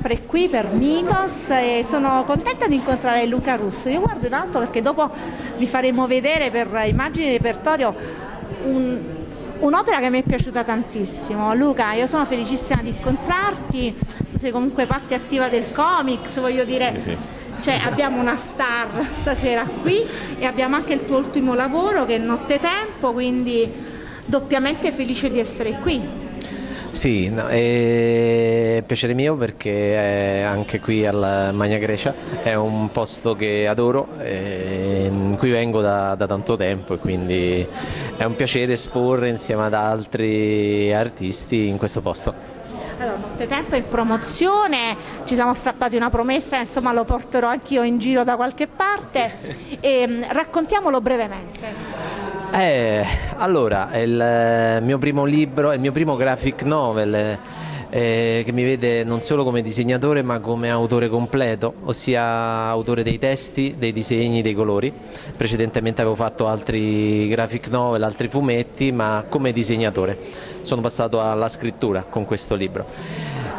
sempre qui per Mitos e sono contenta di incontrare Luca Russo. Io guardo in alto perché dopo vi faremo vedere per immagini di repertorio un, un'opera che mi è piaciuta tantissimo. Luca, io sono felicissima di incontrarti, tu sei comunque parte attiva del comics, voglio dire... Sì, sì. Cioè abbiamo una star stasera qui e abbiamo anche il tuo ultimo lavoro che è Nottetempo, quindi doppiamente felice di essere qui. Sì, no, è piacere mio perché anche qui al Magna Grecia è un posto che adoro, in cui vengo da, da, tanto tempo e quindi è un piacere esporre insieme ad altri artisti in questo posto. Allora, Nottetempo in promozione, ci siamo strappati una promessa, insomma lo porterò anch'io in giro da qualche parte sì. e raccontiamolo brevemente. Eh, allora, il eh, mio primo libro, il mio primo graphic novel eh, che mi vede non solo come disegnatore ma come autore completo, ossia autore dei testi, dei disegni, dei colori. Precedentemente avevo fatto altri graphic novel, altri fumetti, ma come disegnatore. Sono passato alla scrittura con questo libro.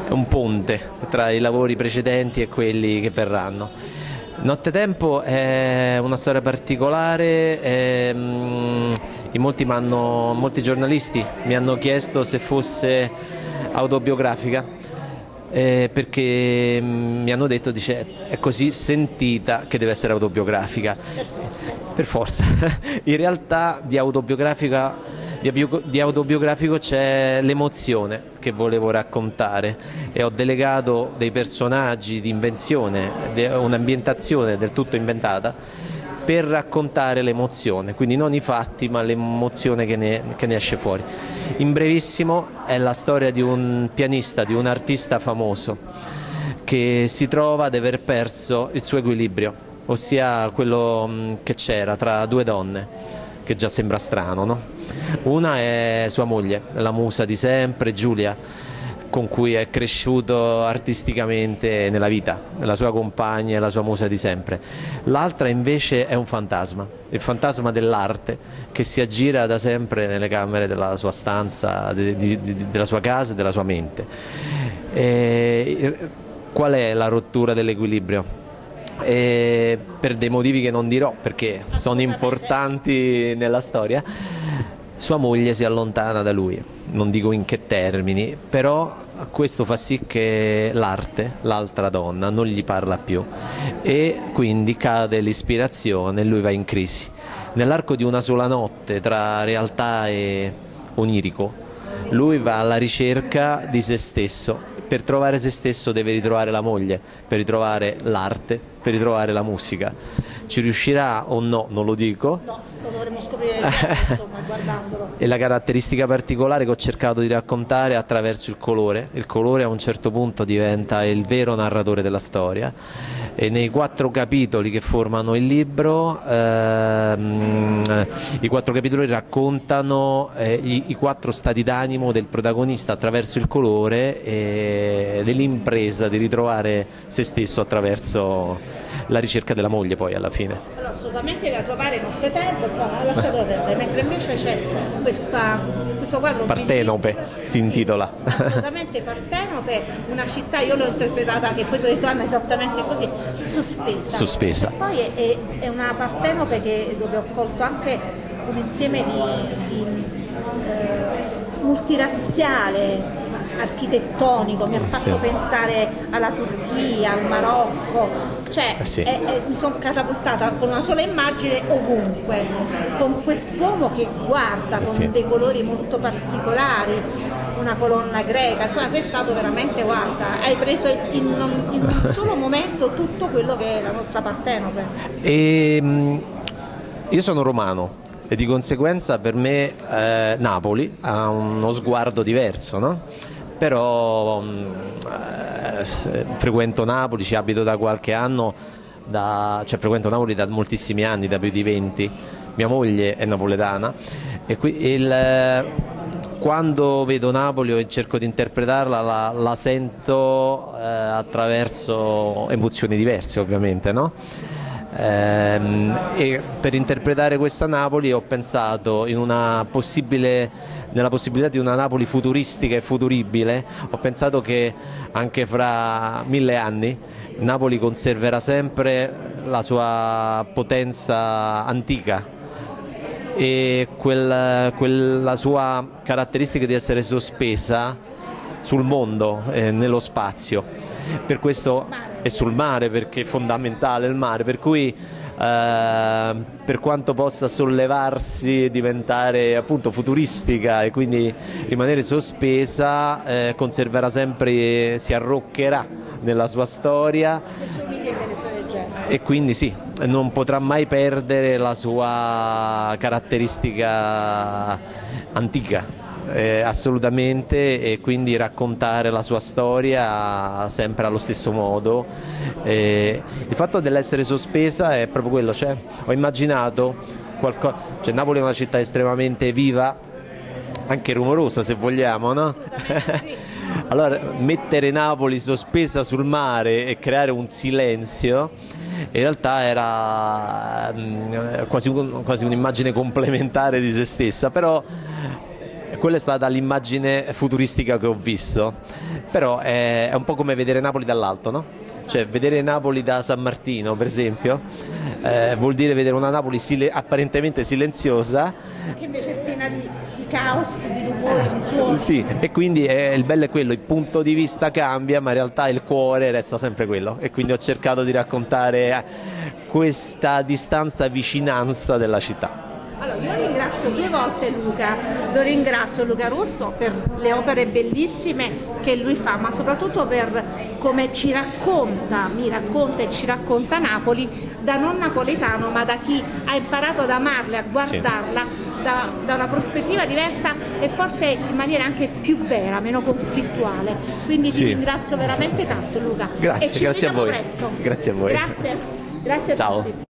È un ponte tra i lavori precedenti e quelli che verranno. Nottetempo è una storia particolare, è, mm, molti, molti, giornalisti mi hanno chiesto se fosse autobiografica eh, perché mm, mi hanno detto dice, è così sentita che deve essere autobiografica. Per forza. In realtà di autobiografica di autobiografico c'è l'emozione che volevo raccontare e ho delegato dei personaggi di invenzione, un'ambientazione del tutto inventata per raccontare l'emozione, quindi non i fatti ma l'emozione che ne, che ne esce fuori. In brevissimo è la storia di un pianista, di un artista famoso che si trova ad aver perso il suo equilibrio, ossia quello che c'era tra due donne che già sembra strano, no? Una è sua moglie, la musa di sempre, Giulia, con cui è cresciuto artisticamente nella vita, la sua compagna e la sua musa di sempre. L'altra invece è un fantasma, il fantasma dell'arte che si aggira da sempre nelle camere della sua stanza, de, de, della sua casa e della sua mente. E, qual è la rottura dell'equilibrio? per dei motivi che non dirò perché sono importanti nella storia, sua moglie si allontana da lui, non dico in che termini, però questo fa sì che l'arte, l'altra donna, non gli parla più e quindi cade l'ispirazione e lui va in crisi. Nell'arco di una sola notte tra realtà e onirico, lui va alla ricerca di se stesso per trovare se stesso deve ritrovare la moglie, per ritrovare l'arte, per ritrovare la musica. Ci riuscirà o no, non lo dico. No, lo dovremmo scoprire guardandolo. E la caratteristica particolare che ho cercato di raccontare attraverso il colore. Il colore a un certo punto diventa il vero narratore della storia e nei quattro capitoli che formano il libro ehm, i quattro capitoli raccontano eh, i, i, quattro stati d'animo del protagonista attraverso il colore e dell'impresa di ritrovare se stesso attraverso la ricerca della moglie poi alla fine. Allora, assolutamente da trovare nottetempo, insomma, lasciatelo perdere, mentre invece c'è questa, questo quadro Partenope si intitola. Sì, assolutamente Partenope, una città, io l'ho interpretata che poi tu hai detto Anna esattamente così, sospesa. sospesa. E poi è, è, una Partenope che, dove ho colto anche un insieme di, di eh, multirazziale, architettonico, mi ha fatto sì. pensare alla Turchia, al Marocco, cioè eh sì. è, è, mi sono catapultata con una sola immagine ovunque, con quest'uomo che guarda eh con sì. dei colori molto particolari, una colonna greca, insomma sei stato veramente, guarda, hai preso in, in un solo momento tutto quello che è la nostra Partenope. E, ehm, io sono romano e di conseguenza per me eh, Napoli ha uno sguardo diverso, no? però mm, eh, frequento Napoli, ci abito da qualche anno, da, cioè frequento Napoli da moltissimi anni, da più di 20, mia moglie è napoletana e qui il, quando vedo Napoli e cerco di interpretarla la, la sento eh, attraverso emozioni diverse ovviamente, no? Ehm, e per interpretare questa Napoli ho pensato possibile nella possibilità di una Napoli futuristica e futuribile, ho pensato che anche fra mille anni Napoli conserverà sempre la sua potenza antica e quel, quella sua caratteristica di essere sospesa sul mondo, eh, nello spazio. Per questo è sul mare perché è fondamentale il mare, per cui eh, per quanto possa sollevarsi e diventare appunto futuristica e quindi rimanere sospesa, eh, conserverà sempre, si arroccherà nella sua storia. E quindi sì, non potrà mai perdere la sua caratteristica antica eh, assolutamente e quindi raccontare la sua storia sempre allo stesso modo. Eh, il fatto dell'essere sospesa è proprio quello, cioè, ho immaginato qualcosa, cioè, Napoli è una città estremamente viva, anche rumorosa se vogliamo, no? allora mettere Napoli sospesa sul mare e creare un silenzio in realtà era mm, quasi, un, quasi un'immagine complementare di se stessa, però quella è stata l'immagine futuristica che ho visto, però è, è un po' come vedere Napoli dall'alto, no? Cioè vedere Napoli da San Martino per esempio eh, vuol dire vedere una Napoli sil apparentemente silenziosa che invece è piena di, di caos, di rumori, di suoni. Sì, e quindi è, il bello è quello, il punto di vista cambia ma in realtà il cuore resta sempre quello e quindi ho cercato di raccontare questa distanza vicinanza della città. Allora, io ringrazio due volte Luca, lo ringrazio Luca Russo per le opere bellissime che lui fa, ma soprattutto per come ci racconta, mi racconta e ci racconta Napoli da non napoletano, ma da chi ha imparato ad amarla, a guardarla sì. da, da, una prospettiva diversa e forse in maniera anche più vera, meno conflittuale. Quindi sì. ti ringrazio veramente tanto Luca. Grazie, e ci grazie a voi. Presto. Grazie a voi. Grazie, grazie a Ciao. tutti.